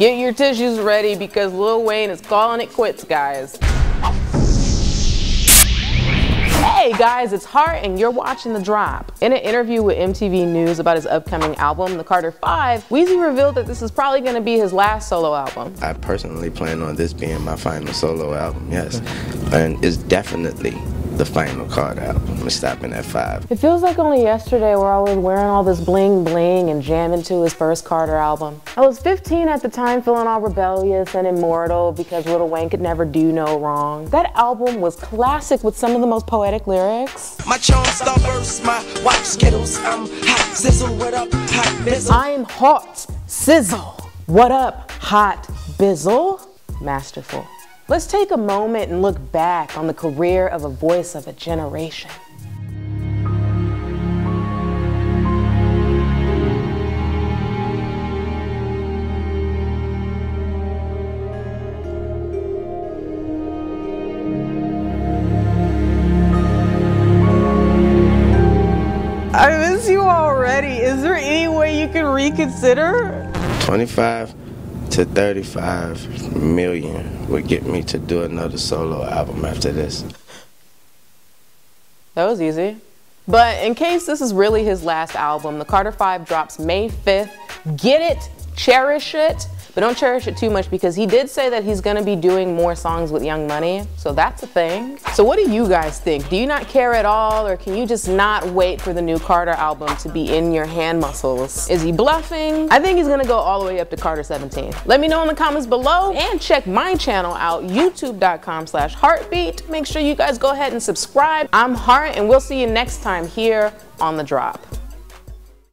Get your tissues ready because Lil Wayne is calling it quits, guys. Hey guys, it's Hart and you're watching The Drop. In an interview with MTV News about his upcoming album, The Carter 5, Weezy revealed that this is probably going to be his last solo album. I personally plan on this being my final solo album, yes. And it's definitely the final Carter album. We're stopping at five. It feels like only yesterday where I was wearing all this bling bling and jamming to his first Carter album. I was 15 at the time feeling all rebellious and immortal because Lil Wayne could never do no wrong. That album was classic with some of the most poetic lyrics. My charm starburst, my watch skittles, I'm hot sizzle, what up, hot bizzle. I'm hot sizzle. What up, hot bizzle? Masterful. Let's take a moment and look back on the career of a voice of a generation. I miss you already. Is there any way you can reconsider? 25 to 35 million would get me to do another solo album after this. That was easy. But in case this is really his last album, the Carter 5 drops May 5th. Get it, cherish it, but don't cherish it too much because he did say that he's gonna be doing more songs with Young Money, so that's a thing. So what do you guys think? Do you not care at all, or can you just not wait for the new Carter album to be in your hand muscles? Is he bluffing? I think he's gonna go all the way up to Carter 17. Let me know in the comments below, and check my channel out, youtube.com slash hartbeat. Make sure you guys go ahead and subscribe. I'm Hart, and we'll see you next time here on The Drop.